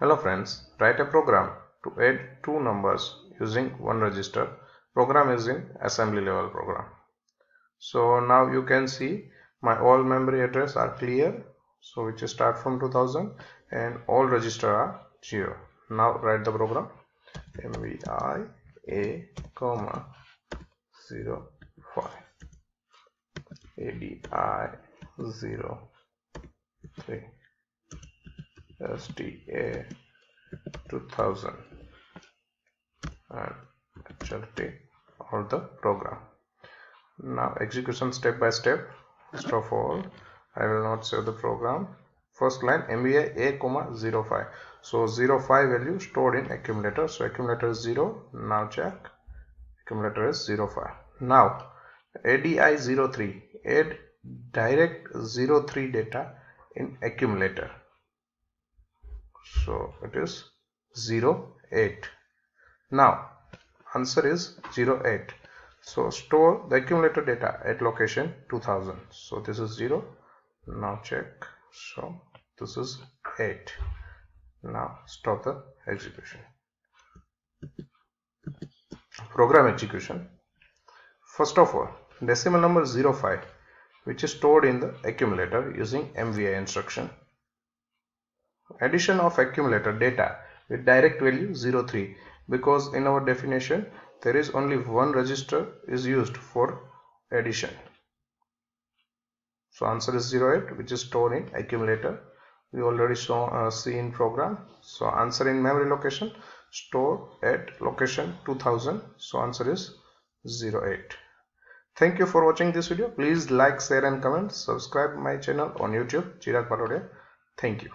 Hello friends, write a program to add two numbers using one register. Program is in assembly level program. So now you can see my all memory address are clear. So which start from 2000 and all register are 0. Now write the program mvi a comma 0 5 adi 0 3 sta 2000 and HLT all the program. Now execution step by step. First of all I will not save the program. First line MVI A comma 05 so 05 value stored in accumulator. So accumulator is 0 now check. Accumulator is 05 now ADI 03 add direct 03 data in accumulator so it is 08 now answer is 08 so store the accumulator data at location 2000 so this is 0 now check. So this is 8 now stop the execution. Program execution. First of all decimal number 05 which is stored in the accumulator using MVI instruction addition of accumulator data with direct value 03 because in our definition there is only one register is used for addition. So answer is 08 which is stored in accumulator. We already saw uh, see in program. So answer in memory location store at location 2000 so answer is 08 thank you for watching this video. Please like share and comment. Subscribe my channel on youtube chirag thank you